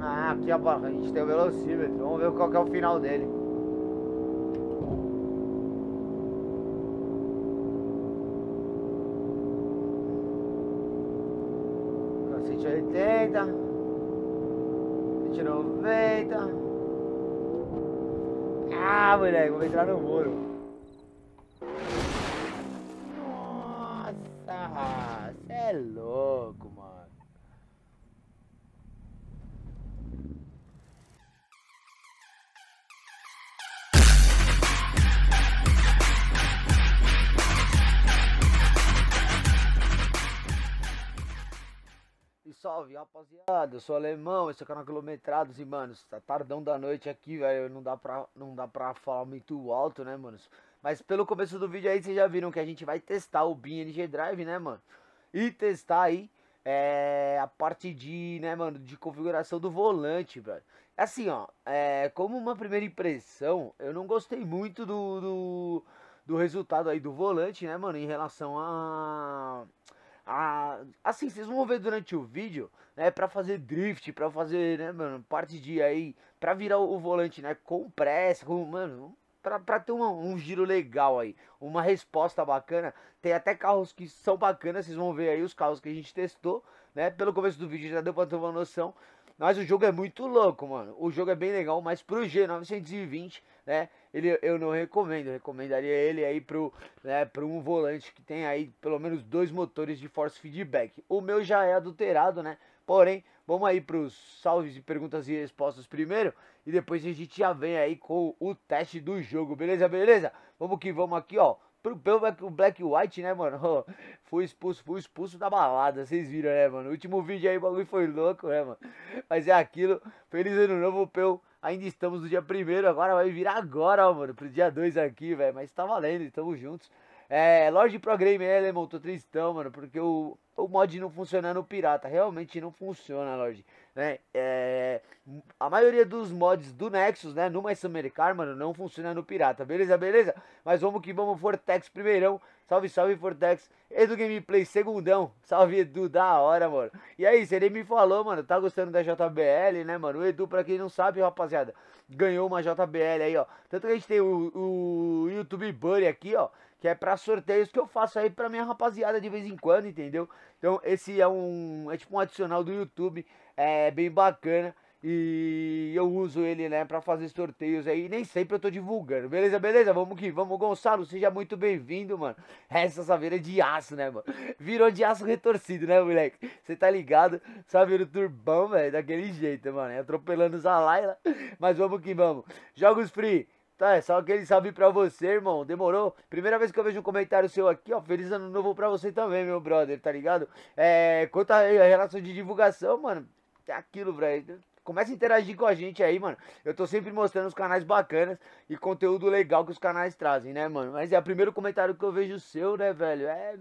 Ah, aqui a gente tem o velocímetro. Vamos ver qual é o final dele. Cento e oitenta, cento e noventa. Ah, moleque, vou entrar no muro. Eu sou alemão, esse é o canal Quilometrados e, mano, tá tardão da noite aqui, velho. Não dá pra, não dá pra falar muito alto, né, mano? Mas pelo começo do vídeo aí, vocês já viram que a gente vai testar o BIM NG Drive, né, mano? E testar aí é, a parte de, né, mano, de configuração do volante, velho. Assim, ó, é, como uma primeira impressão, eu não gostei muito do, do, do resultado aí do volante, né, mano, em relação a a, assim, vocês vão ver durante o vídeo, né, pra fazer drift, pra fazer, né, mano, parte de aí, pra virar o, o volante, né, com pressa, com, mano, pra, pra ter uma, um giro legal aí, uma resposta bacana, tem até carros que são bacanas, vocês vão ver aí os carros que a gente testou, né, pelo começo do vídeo já deu pra ter uma noção, mas o jogo é muito louco, mano. O jogo é bem legal, mas pro G920, né? Ele, eu não recomendo. Eu recomendaria ele aí pro, né, pro um volante que tem aí pelo menos dois motores de force feedback. O meu já é adulterado, né? Porém, vamos aí pros salves e perguntas e respostas primeiro. E depois a gente já vem aí com o teste do jogo, beleza? Beleza? Vamos que vamos aqui, ó pelo Black, White, né, mano? Fui expulso, fui expulso da balada, vocês viram, né, mano? O último vídeo aí, o bagulho foi louco, né, mano? Mas é aquilo. Feliz ano novo, Peu. Ainda estamos no dia primeiro, agora vai virar agora, ó, mano, pro dia 2 aqui, velho. Mas tá valendo, estamos juntos. É, Lorde Pro Game Elemon, tô tristão, mano, porque o, o mod não funciona no pirata. Realmente não funciona, Lorde. Né? É, a maioria dos mods do Nexus, né, no My Summer Car, mano, não funciona no pirata. Beleza, beleza? Mas vamos que vamos, Fortex primeirão. Salve, salve, Fortex. Edu Gameplay, segundão. Salve, Edu, da hora, mano. E aí, nem me falou, mano, tá gostando da JBL, né, mano? O Edu, pra quem não sabe, rapaziada, ganhou uma JBL aí, ó. Tanto que a gente tem o, o YouTube Buddy aqui, ó que é para sorteios que eu faço aí pra minha rapaziada de vez em quando, entendeu? Então esse é um, é tipo um adicional do YouTube, é bem bacana e eu uso ele, né, para fazer sorteios aí, nem sempre eu tô divulgando. Beleza, beleza? Vamos que vamos, Gonçalo, seja muito bem-vindo, mano. Essa saveira é de aço, né, mano? Virou de aço retorcido, né, moleque? Você tá ligado? Saveiro turbão, velho, daquele jeito, mano, atropelando os Alaila. Mas vamos que vamos. Jogos free Tá, é só aquele salve pra você, irmão. Demorou? Primeira vez que eu vejo um comentário seu aqui, ó. Feliz ano novo pra você também, meu brother, tá ligado? É, quanto a relação de divulgação, mano, é aquilo, velho. Começa a interagir com a gente aí, mano. Eu tô sempre mostrando os canais bacanas e conteúdo legal que os canais trazem, né, mano? Mas é o primeiro comentário que eu vejo seu, né, velho? É.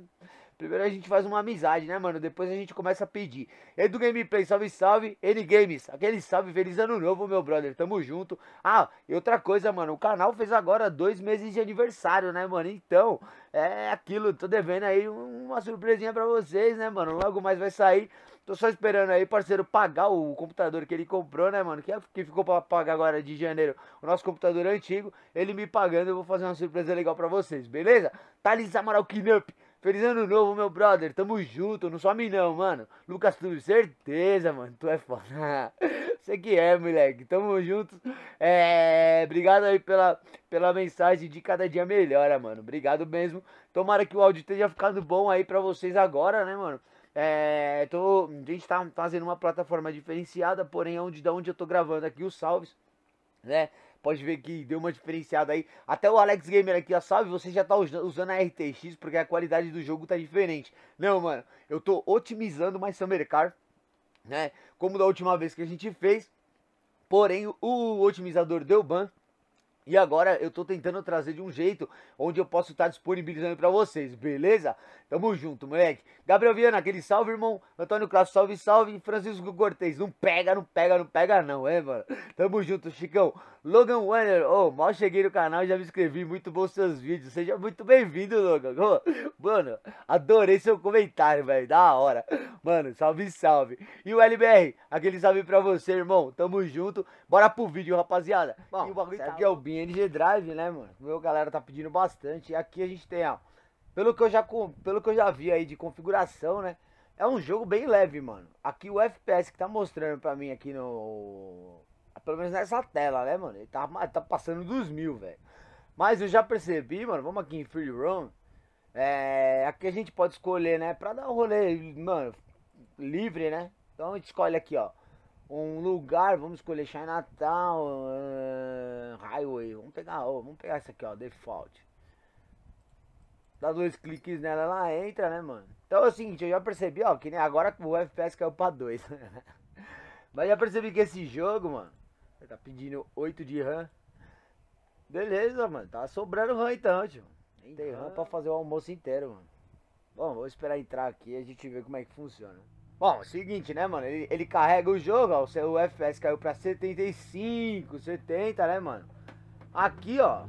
Primeiro a gente faz uma amizade, né, mano? Depois a gente começa a pedir. Edu Gameplay, salve, salve. N Games, aquele salve, feliz ano novo, meu brother. Tamo junto. Ah, e outra coisa, mano. O canal fez agora dois meses de aniversário, né, mano? Então, é aquilo. Tô devendo aí uma surpresinha pra vocês, né, mano? Logo mais vai sair. Tô só esperando aí, parceiro, pagar o computador que ele comprou, né, mano? Que, é, que ficou pra pagar agora de janeiro o nosso computador antigo. Ele me pagando, eu vou fazer uma surpresa legal pra vocês, beleza? Thales Amaral Kinup. Feliz ano novo, meu brother. Tamo junto. Não some não, mano. Lucas Tudo, certeza, mano. Tu é foda. Você que é, moleque. Tamo juntos. É. Obrigado aí pela, pela mensagem de cada dia melhora, mano. Obrigado mesmo. Tomara que o áudio esteja ficando bom aí pra vocês agora, né, mano? É. Tô, a gente tá fazendo uma plataforma diferenciada, porém, é onde, da onde eu tô gravando aqui os salves, né? Pode ver que deu uma diferenciada aí. Até o Alex Gamer aqui, ó, salve, você já tá usando a RTX porque a qualidade do jogo tá diferente. Não, mano, eu tô otimizando mais Summer Car, né? Como da última vez que a gente fez. Porém, o otimizador deu ban. E agora eu tô tentando trazer de um jeito onde eu posso estar disponibilizando para vocês, beleza? Tamo junto, moleque. Gabriel Viana, aquele salve, irmão. Antônio Castro, salve, salve. Francisco Cortez, não pega, não pega, não pega não, é, mano? Tamo junto, Chicão. Logan Warner, oh, mal cheguei no canal e já me inscrevi. Muito bons seus vídeos. Seja muito bem-vindo, Logan. Oh, mano, adorei seu comentário, velho. Da hora. Mano, salve, salve. E o LBR, aquele salve pra você, irmão. Tamo junto. Bora pro vídeo, rapaziada. Bom, o aqui é o BNG Drive, né, mano? Meu galera tá pedindo bastante. E aqui a gente tem, ó pelo que eu já, pelo que eu já vi aí de configuração, né? É um jogo bem leve, mano. Aqui o FPS que tá mostrando pra mim aqui no... Pelo menos nessa tela, né, mano? Ele tá, tá passando dos mil, velho. Mas eu já percebi, mano. Vamos aqui em Free Roam. É, aqui a gente pode escolher, né? Pra dar um rolê, mano, livre, né? Então a gente escolhe aqui, ó. Um lugar, vamos escolher Chinatown, uh, Highway. Vamos pegar, vamos pegar essa aqui, ó, Default dá dois cliques nela, ela entra, né, mano? Então é o seguinte, eu já percebi, ó, que nem agora o FPS caiu pra 2. Mas já percebi que esse jogo, mano, tá pedindo 8 de RAM. Beleza, mano, tá sobrando RAM então, tio. Nem tem RAM pra fazer o almoço inteiro, mano. Bom, vou esperar entrar aqui e a gente vê como é que funciona. Bom, é seguinte, né, mano? Ele, ele carrega o jogo, ó. O seu FPS caiu pra 75, 70, né, mano? Aqui, ó.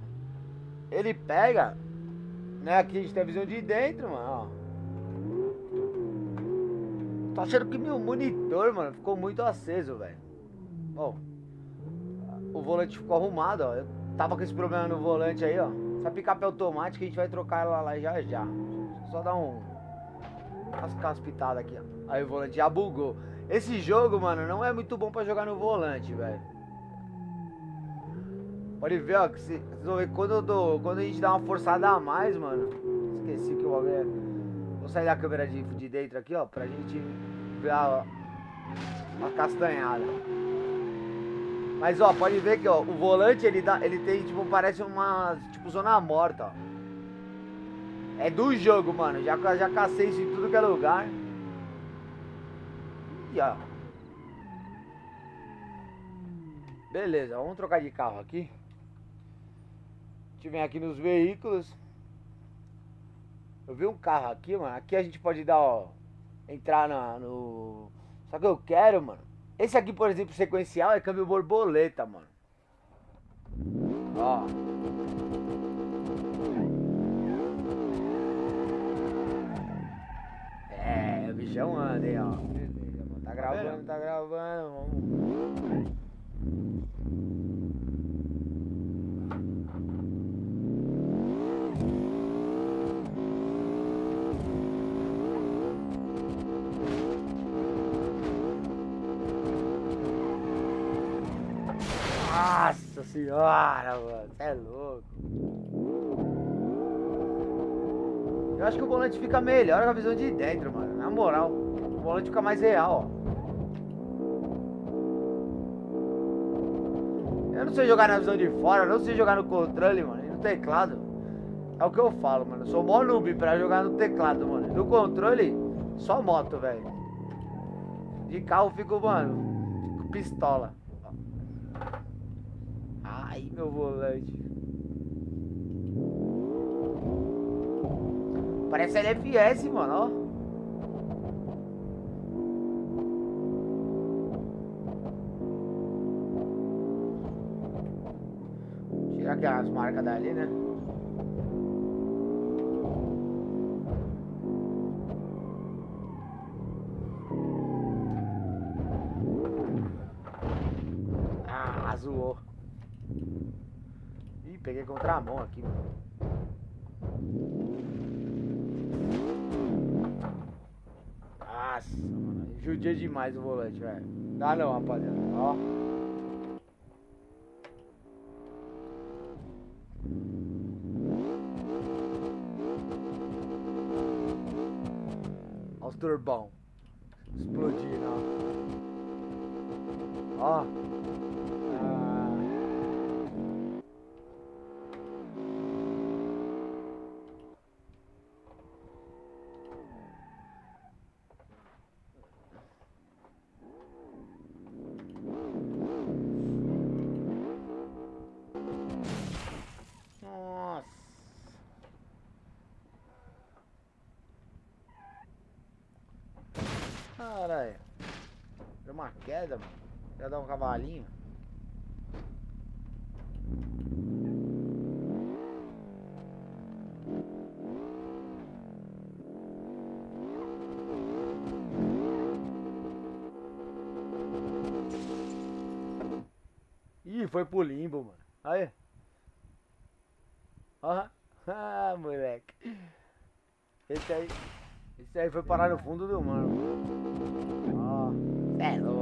Ele pega né? Aqui a gente tem a visão de dentro, mano, ó. Tô achando que meu monitor, mano, ficou muito aceso, velho. Bom, o volante ficou arrumado, ó. Eu tava com esse problema no volante aí, ó. Essa picape automática a gente vai trocar ela lá já já. Só dar um... Umas caspitadas aqui, ó. Aí o volante já bugou. Esse jogo, mano, não é muito bom pra jogar no volante, velho. Pode ver, ó, que se, vocês vão ver quando, eu dou, quando a gente dá uma forçada a mais, mano. Esqueci que o bagulho é. Vou sair da câmera de, de dentro aqui, ó, pra gente ver a, a castanhada. Mas ó, pode ver que ó, o volante ele dá, ele tem tipo parece uma tipo zona morta, ó. É do jogo, mano. Já já cacei isso em tudo que é lugar. E ó. Beleza, vamos trocar de carro aqui gente vem aqui nos veículos. Eu vi um carro aqui, mano. Aqui a gente pode dar, ó. Entrar na, no. Só que eu quero, mano. Esse aqui, por exemplo, sequencial é câmbio borboleta, mano. Ó. É, o bichão anda, hein, ó. Tá gravando, tá gravando. Vamos. Nossa senhora, mano. Você é louco. Eu acho que o volante fica melhor com a visão de dentro, mano. Na moral. Volante fica mais real, ó. Eu não sei jogar na visão de fora, eu não sei jogar no controle, mano. E no teclado. É o que eu falo, mano. Eu sou mó noob pra jogar no teclado, mano. No controle, só moto, velho. De carro fico, mano, fico pistola. Ai, meu volante. Parece LFS, mano, ó. Tirar aquelas marcas dali, né? Ah, zoou. Ih, peguei contramão aqui, mano. Nossa, mano. Judia demais o volante, velho. Dá não, rapaziada. Ó. Olha cavalinho. Ih, foi pro limbo, mano. Aí. Ó. Ah, moleque. Esse aí. Esse aí foi parar no fundo do mar. Ó. Louco.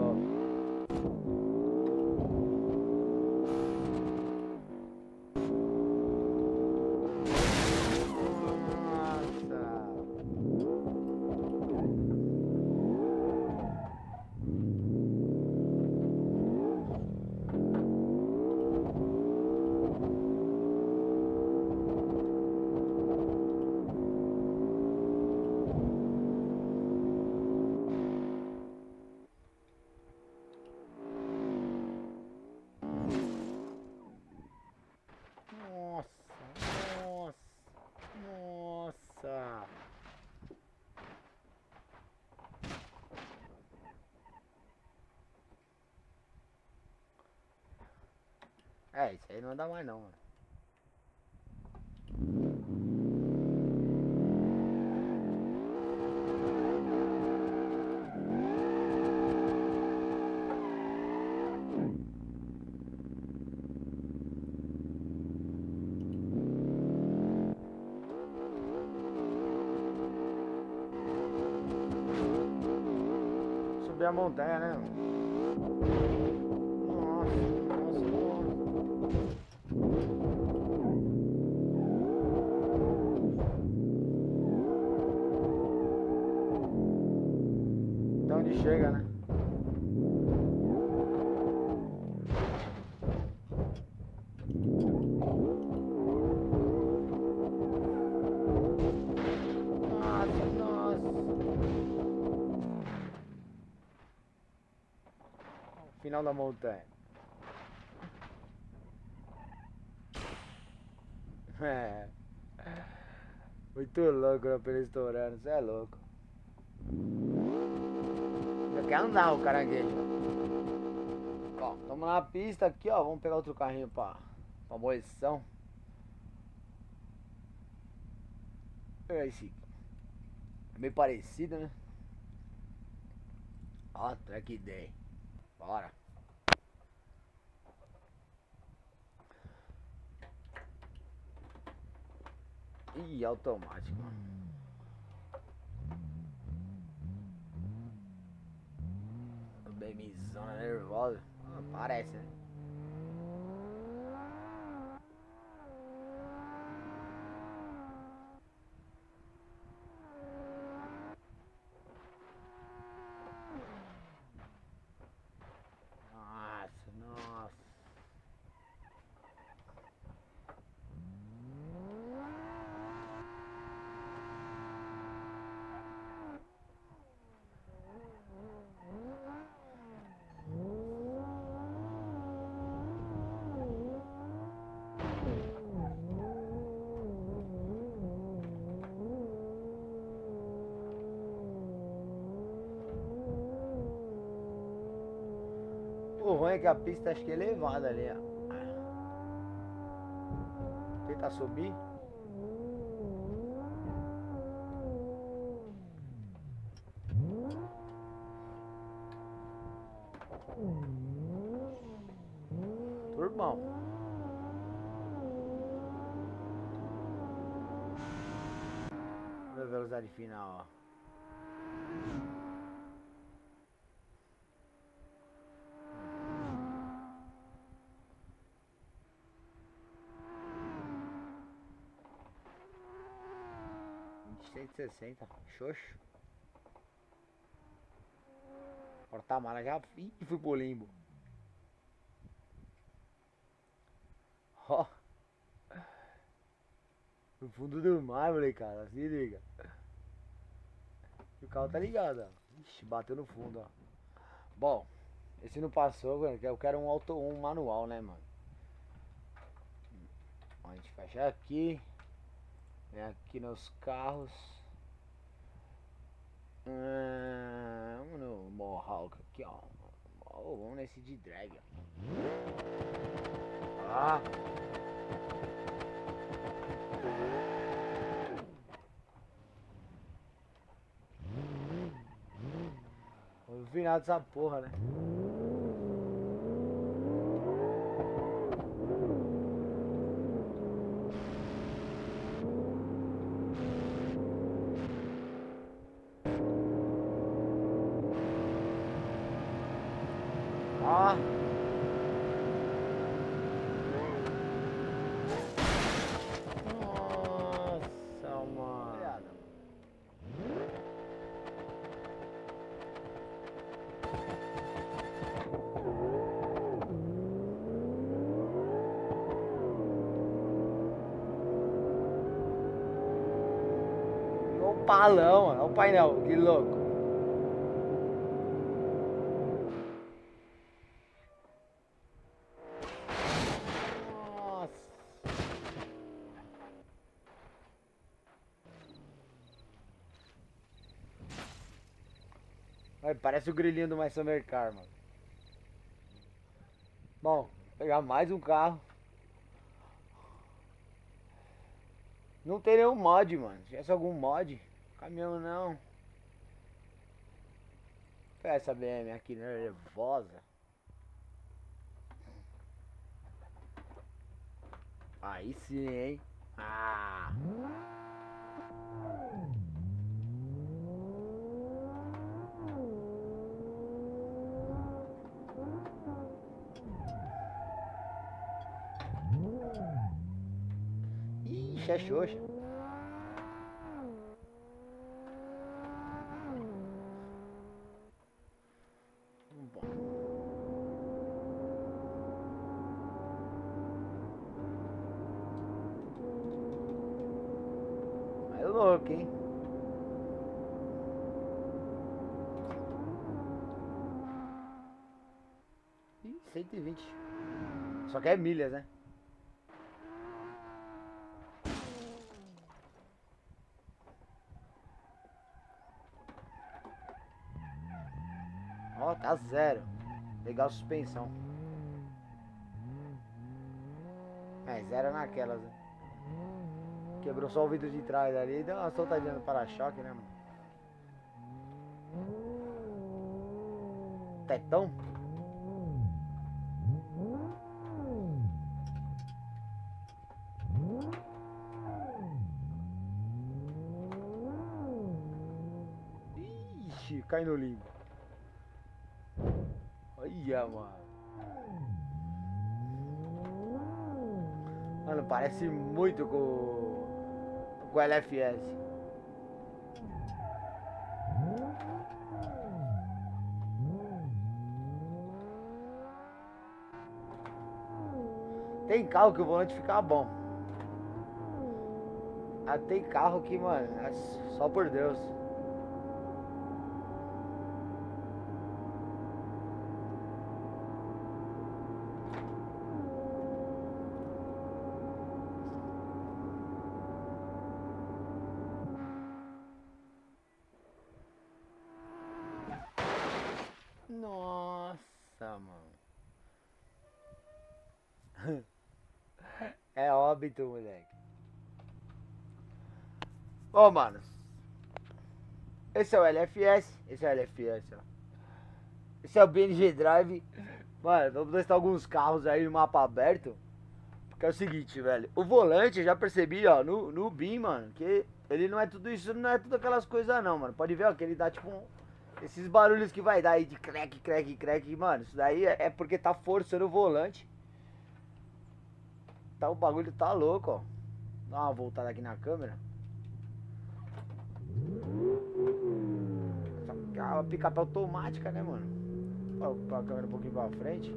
Não dá mais não, mano. Subir a montanha, né? chega, Final da montanha. É. Muito louco a pele estourando, você é louco quer andar o caranguejo. Ó, estamos na pista aqui, ó. Vamos pegar outro carrinho pra, pra moição. É esse. É meio parecido, né? Ó, track day. Bora. Ih, automático. BMzona nervosa. Ah, parece, né? O ruim é que a pista acho que é elevada ali, ó. Tenta subir. Turbão. Velocidade final, ó. 160, xoxo. Porta-mala já Ih, fui pro limbo. Ó. No fundo do mar, molecada. Se liga. O carro tá ligado, ó. Ixi, bateu no fundo, ó. Bom, esse não passou, eu quero um auto, um manual, né, mano? a gente fecha aqui. Vem aqui nos carros. Hum, louco aqui, ó. Oh, vamos nesse de drag. Ah. O final dessa porra, né? Ai, parece o grilinho do My Summer Car, mano. Bom, pegar mais um carro. Não tem nenhum mod, mano. Se tivesse algum mod, caminhão não. Olha essa BM aqui nervosa. Aí sim, hein? Ah! Ixi, é xoxa. É louco, hein? Ih, 120. Só que é milhas, né? Ó, tá zero. Legal suspensão. É, zero naquelas, né? Quebrou só o vidro de trás ali. Deu uma soltadinha no para-choque, né, mano? Tetão? Ixi, cai no limbo. Olha, mano. Mano, parece muito com, com o LFS. Tem carro que o volante fica bom. Ah, tem carro que, mano, é só por Deus. Nossa, mano. É óbito, moleque. Ô, mano. Esse é o LFS. Esse é o LFS, ó. Esse é o BNG Drive. Mano, vamos testar alguns carros aí no mapa aberto. Porque é o seguinte, velho. O volante, eu já percebi, ó, no, no BIM, mano, que ele não é tudo isso, não é tudo aquelas coisas, não, mano. Pode ver, ó, que ele dá tipo um, esses barulhos que vai dar aí de crack, crack, crack, mano. Isso daí é, é porque tá forçando o volante. Tá, o bagulho tá louco, ó. Dá uma voltada aqui na câmera. Uma picape automática, né, mano? Ó, a câmera um pouquinho pra frente.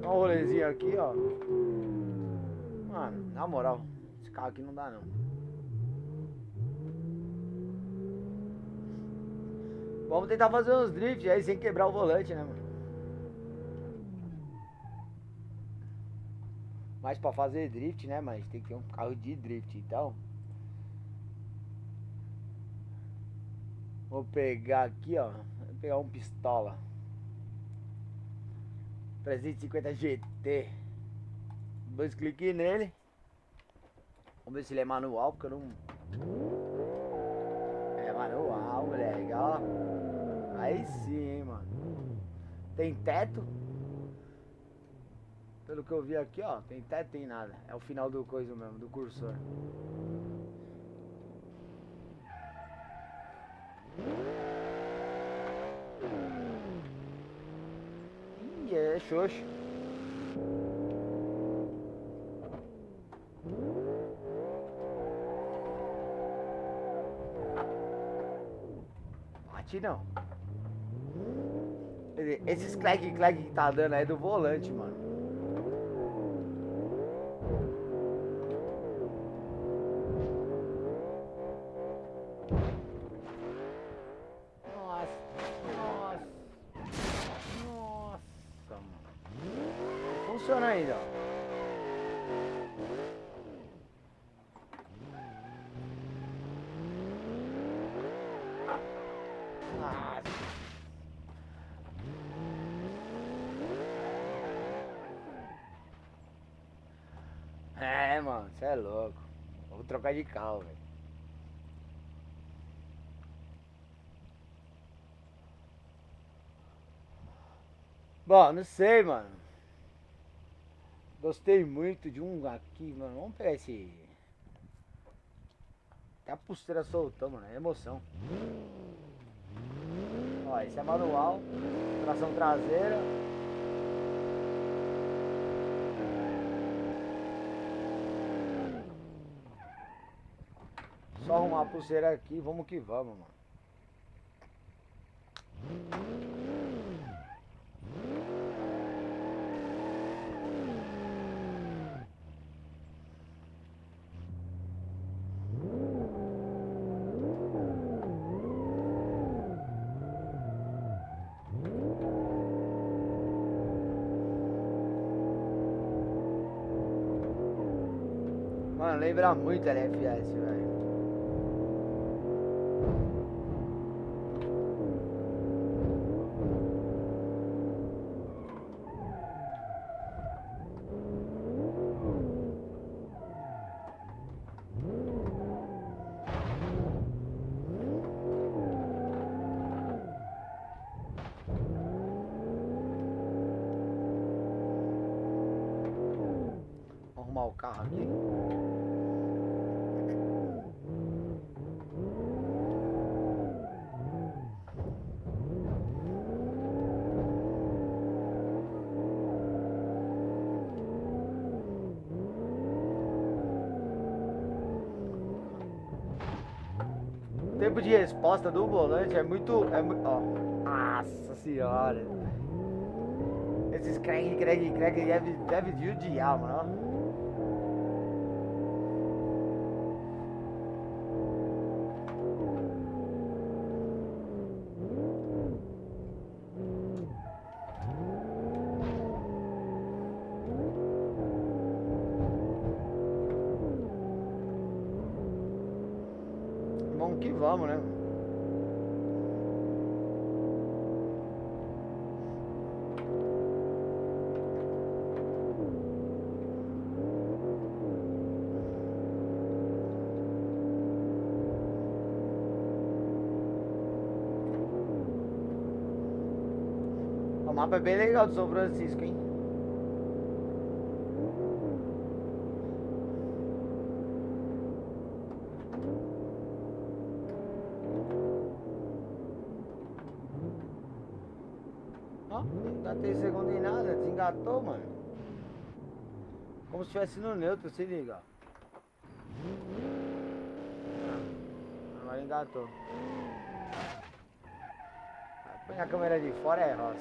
Dá um rolezinho aqui, ó. Mano, na moral, esse carro aqui não dá não. Vamos tentar fazer uns drift aí sem quebrar o volante, né, mano? Mas pra fazer drift, né, mas tem que ter um carro de drift, então. Vou pegar aqui, ó. pegar um pistola. 350 GT. Dois cliques nele. Vamos ver se ele é manual, porque eu não. É manual, moleque, ó. Aí sim, hein, mano. Tem teto. Pelo que eu vi aqui, ó. Tem teto, tem nada. É o final do coisa mesmo, do cursor. Ih, é xoxo. Bate não. Esses clack que tá dando aí do volante, mano. Trocar de carro, velho. Bom, não sei, mano. Gostei muito de um aqui, mano. Vamos pegar esse. A pulseira soltou, mano. É emoção. Ó, esse é manual. Tração traseira. Só arrumar a pulseira aqui, vamos que vamos, mano. Mano, lembra muito LFS, velho. arrumar o carro aqui. tempo de resposta do volante é muito. É muito ó. Nossa senhora. Esses crack, crack, crack deve, deve judiar, mano. vamos que vamos, né? É bem legal do São Francisco, hein? Não dá 3 segundos em nada, desengatou, mano. Como se estivesse no neutro, se liga. Ah, agora engatou. A câmera de fora é roça.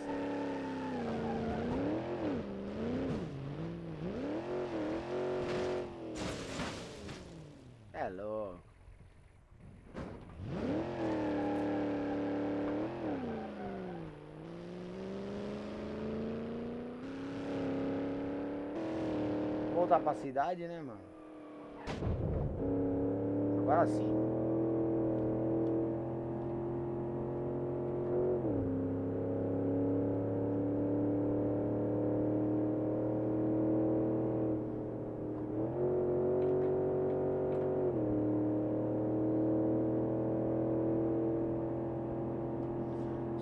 É louco. voltar pra cidade, né, mano? Agora sim.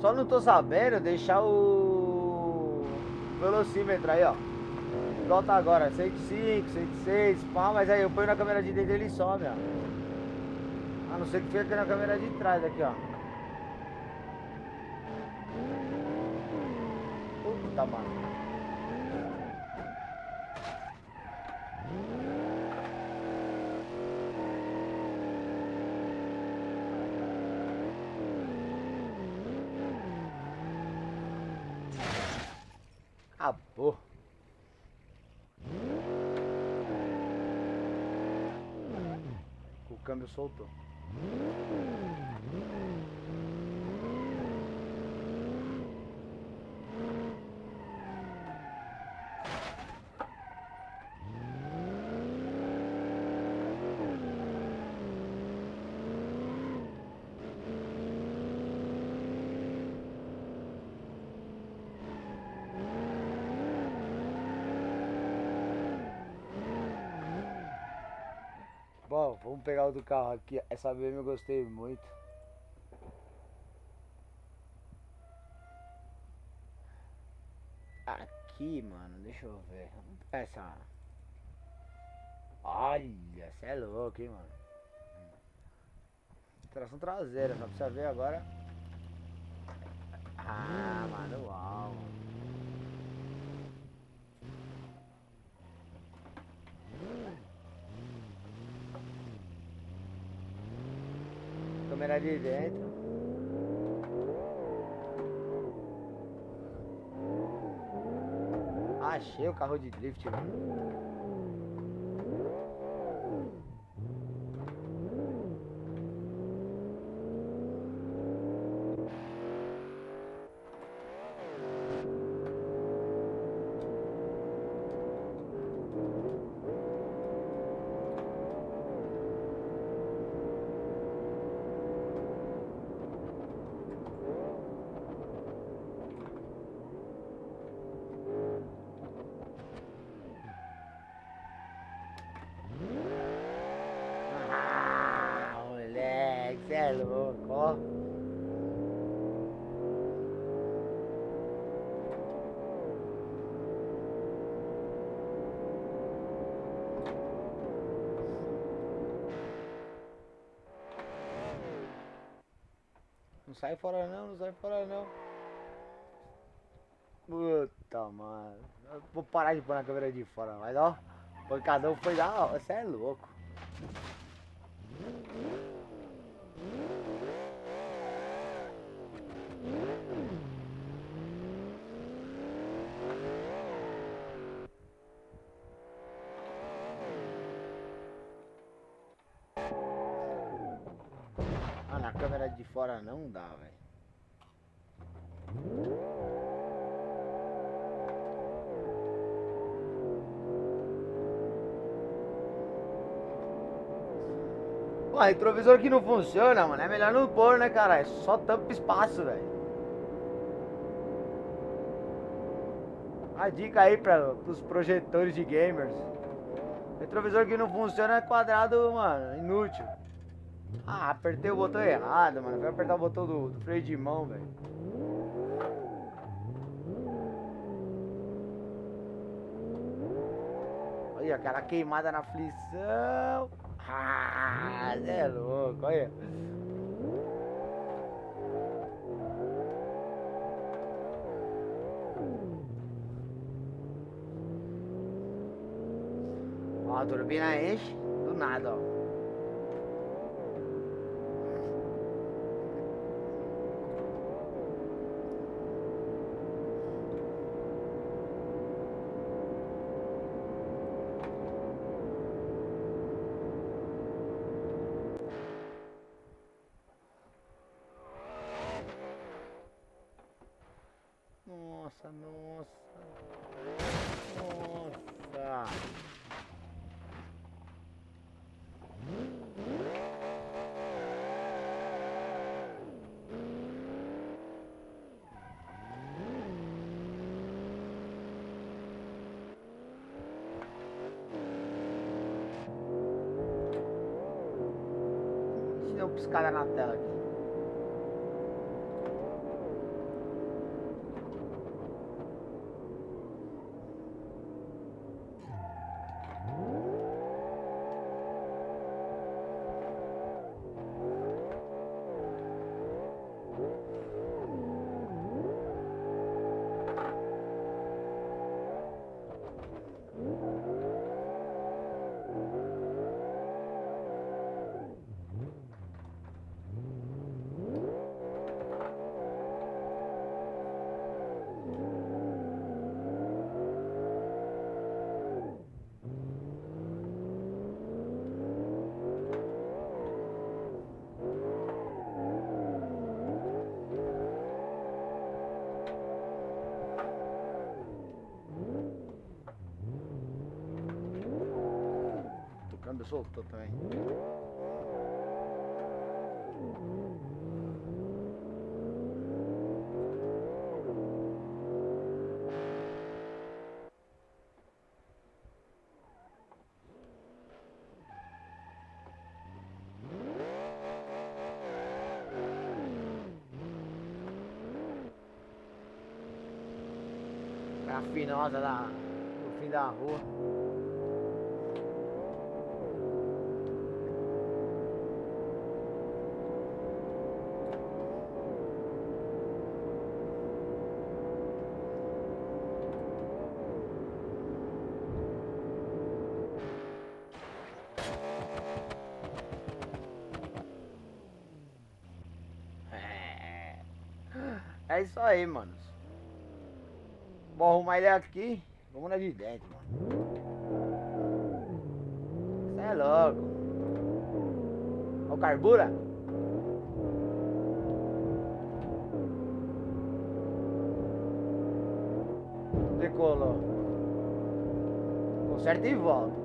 Só não tô sabendo deixar o velocímetro aí, ó. Tá agora, 105, 106, pá, mas aí eu ponho na câmera de dentro ele sobe, ó. A não ser que fique na câmera de trás aqui, ó. Puta, mano. Acabou. O vamos pegar outro carro aqui. Essa BM eu gostei muito. Aqui, mano, deixa eu ver. Vamos essa. Olha, você é louco, hein, mano. Tração traseira, só precisa ver agora. Ah, manual. Câmera de dentro. Achei o carro de drift, mano. Ah, moleque, cê é louco, Não sai fora não, não sai fora não. Puta, mano. Vou parar de pôr na câmera de fora, mas ó. Pancadão foi da hora. Você é louco. Ah, na fora não dá, velho. Pô, retrovisor que não funciona, mano. É melhor não pôr, né, cara? É só tampa espaço, velho. A dica aí para os projetores de gamers. Retrovisor que não funciona é quadrado, mano, inútil. Ah, apertei o botão errado, mano. Vai apertar o botão do, do freio de mão, velho. Olha, aquela queimada na aflição. Ah, é louco, olha. Ó, a turbina enche do nada, ó. Soltou também. A finosa da, do fim da rua. É. É isso aí, mano. Vou arrumar ele aqui. Vamos na de dentro, mano. Você é louco. Ó o carbura. Decolou. Conserta e volta.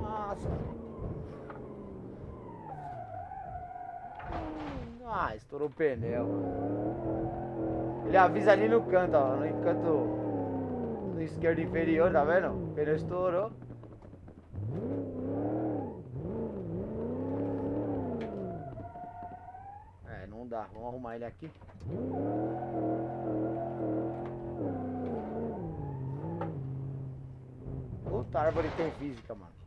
Nossa. Ah, estourou o pneu. Ele avisa ali no canto, ó. No canto. No esquerdo inferior, tá vendo? O pneu estourou. É, não dá. Vamos arrumar ele aqui. Puta árvore tem física, mano.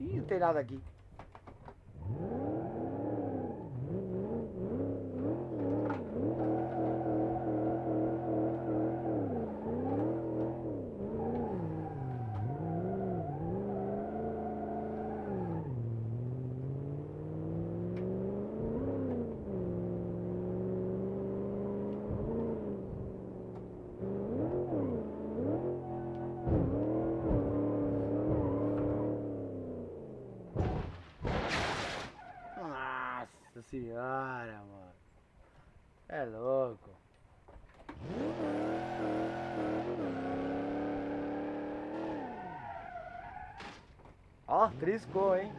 Ih, não tem nada aqui. Nossa senhora, mano. É louco. Triscou, hein?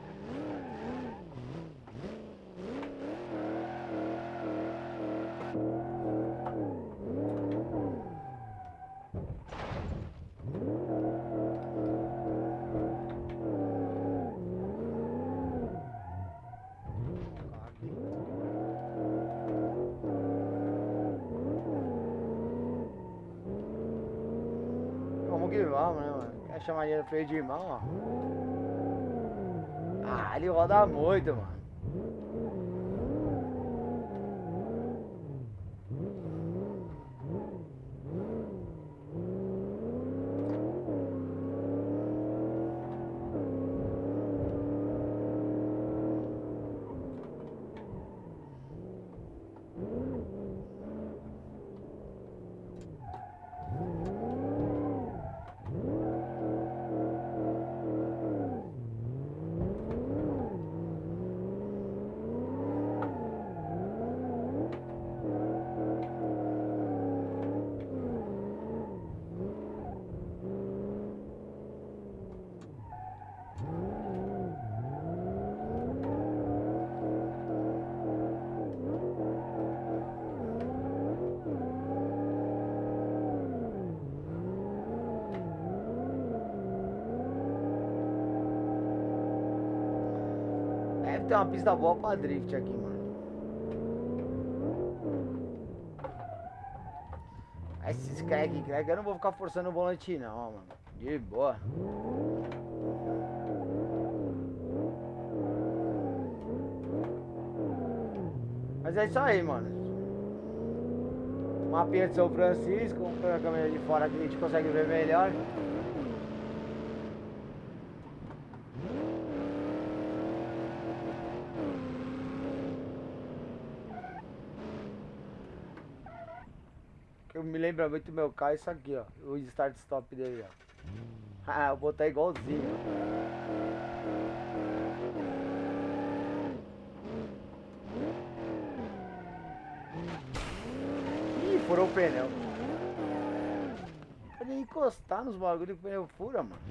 Vamos que vamos, né, mano? Quer chamar dinheiro pra ele de irmão, ó. Ele roda muito, mano. Ter uma pista boa pra drift aqui, mano. Esses crack, crack, eu não vou ficar forçando o volante não, mano. De boa. Mas é isso aí, mano. Mapinha de São Francisco, com a câmera de fora aqui a gente consegue ver melhor. Lembra muito meu carro, isso aqui, ó. O start stop dele, ó. Ah, eu botei igualzinho. Ih, furou o pneu. Pode encostar nos bagulhos que o pneu fura, mano.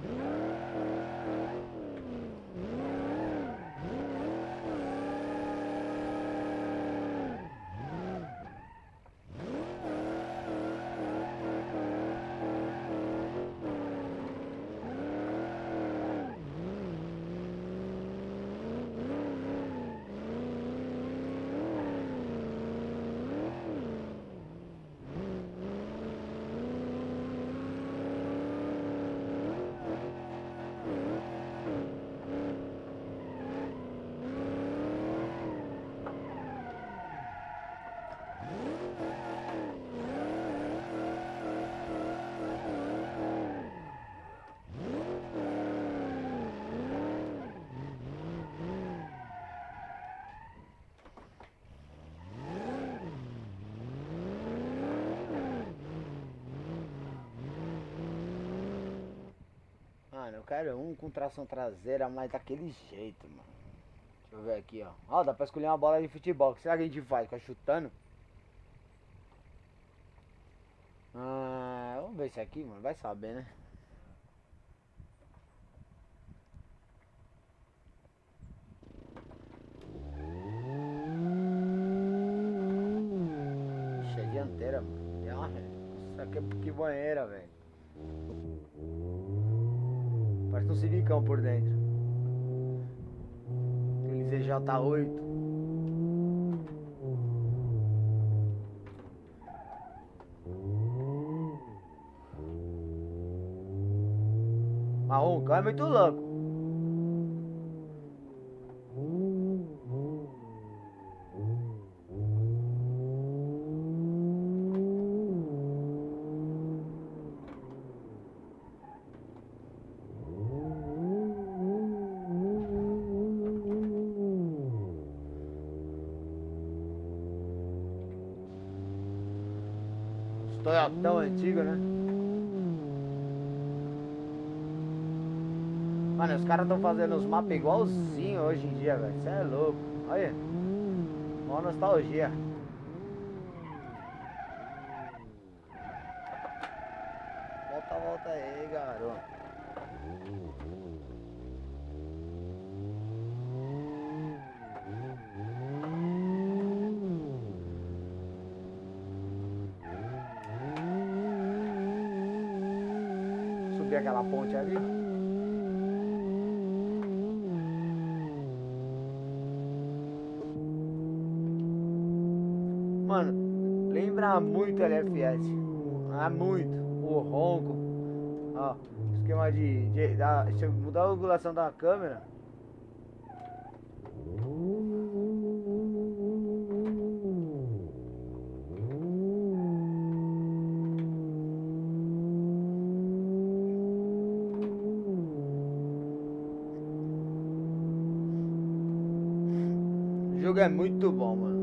Mano, eu quero um com tração traseira, mas daquele jeito, mano. Deixa eu ver aqui, ó. Ó, dá pra escolher uma bola de futebol. Que será que a gente faz? Fica chutando? Ah, vamos ver isso aqui, mano. Vai saber, né? Ixi, é dianteira, mano. Nossa, que, que banheira, velho. Civicão por dentro. Aquele ZJ8. Marrom, é muito louco. Antigo, né? Mano, os caras estão fazendo os mapas igualzinho hoje em dia, velho. Você é louco. Olha. Mó nostalgia. Volta, volta aí, garoto. Subir aquela ponte ali. Mano, lembra muito LFS. Ah, muito. O ronco. Ó, esquema de. de da, mudar a angulação da câmera. O jogo é muito bom, mano.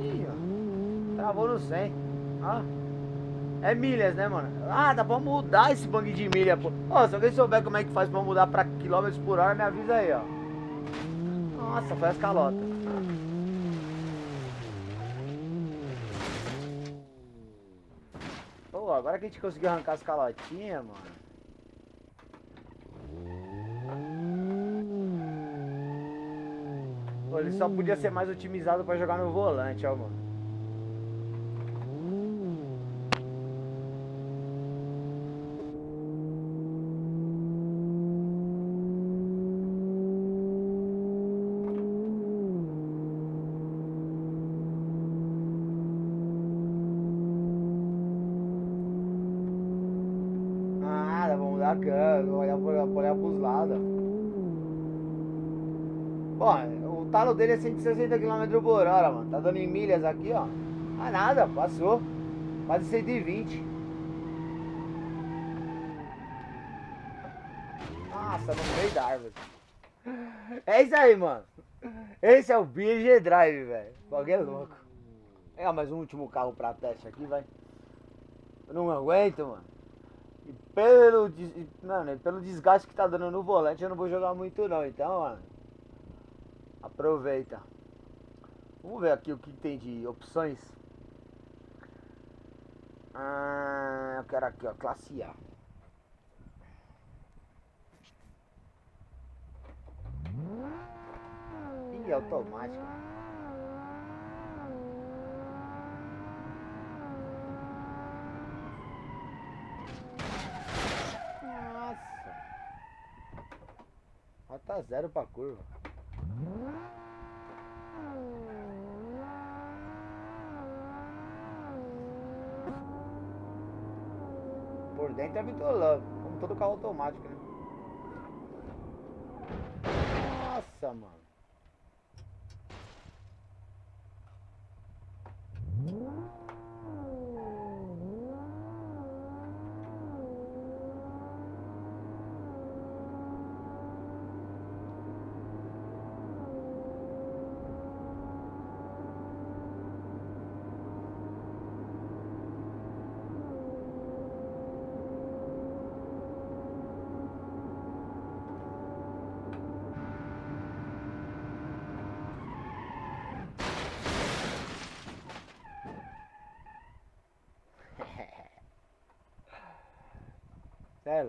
Ih. Travou no 100. Ó. É milhas, né, mano? Ah, dá pra mudar esse bang de milha, pô. Ó, se alguém souber como é que faz pra mudar pra quilômetros por hora, me avisa aí, ó. Nossa, foi as calotas. Pô, agora que a gente conseguiu arrancar as calotinhas, mano. Pô, ele só podia ser mais otimizado pra jogar no volante, ó, mano. 160 km por hora, mano. Tá dando em milhas aqui, ó. Ah, nada, passou. Quase 120. Nossa, no meio da árvore. É isso aí, mano. Esse é o BG Drive, velho. O bagulho é louco. É, mais um último carro pra teste aqui, vai. Eu não aguento, mano. E pelo, mano, pelo desgaste que tá dando no volante, eu não vou jogar muito não. Então, mano, aproveita. Vamos ver aqui o que tem de opções. Ah, eu quero aqui, ó, classe A. Ih, automático. Nossa. Nota zero pra curva. Por dentro é bitolando, como todo carro automático, né? Nossa, mano.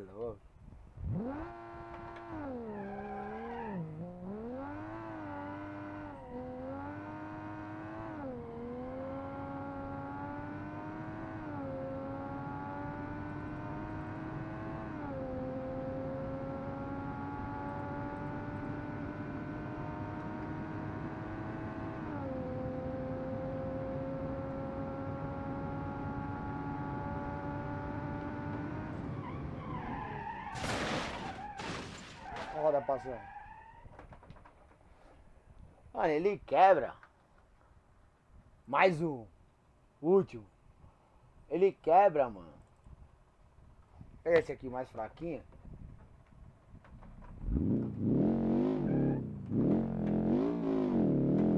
Carlos. Roda passando. Olha, ele quebra. Mais um. Último. Ele quebra, mano. Esse aqui mais fraquinho.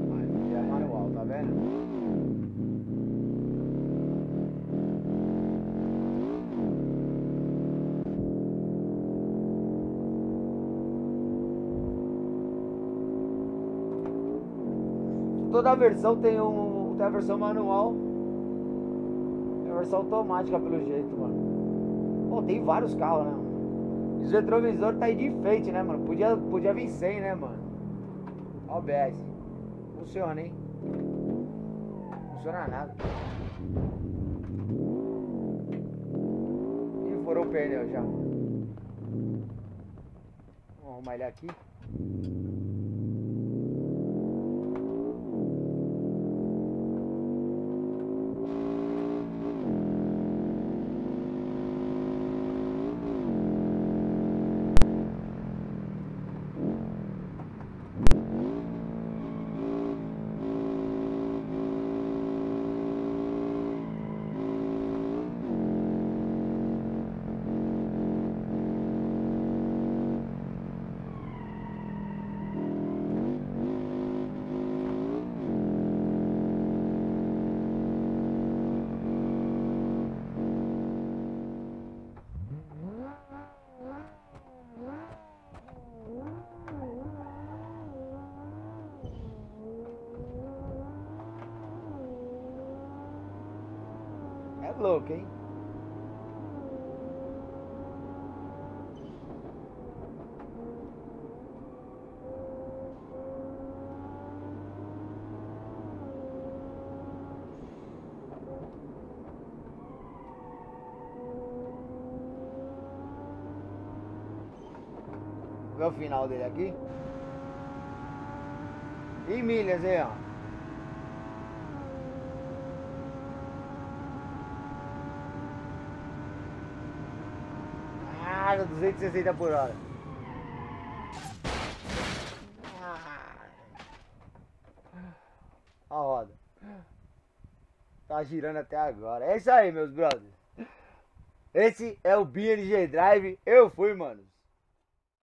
Mas é manual, tá vendo? Toda versão tem um. Tem a versão manual. Tem a versão automática pelo jeito, mano. Pô, tem vários carros, né, mano? E Os retrovisor tá aí de enfeite, né, mano? Podia, podia vir sem, né, mano? Ó o BS. Funciona, hein? Funciona nada. Ih, furou o pneu já. Vamos arrumar ele aqui. louco, hein? Vê o final dele aqui. E milhas aí, ó. Ah, 260 por hora. A roda. Tá girando até agora. É isso aí, meus brothers. Esse é o BNG Drive. Eu fui, mano.